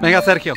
Venga, Sergio.